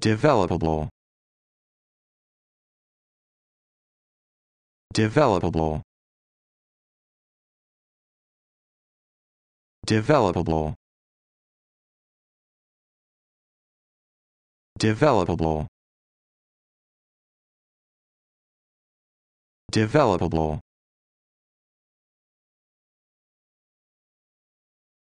developable. Developable. Developable. Developable. Developable.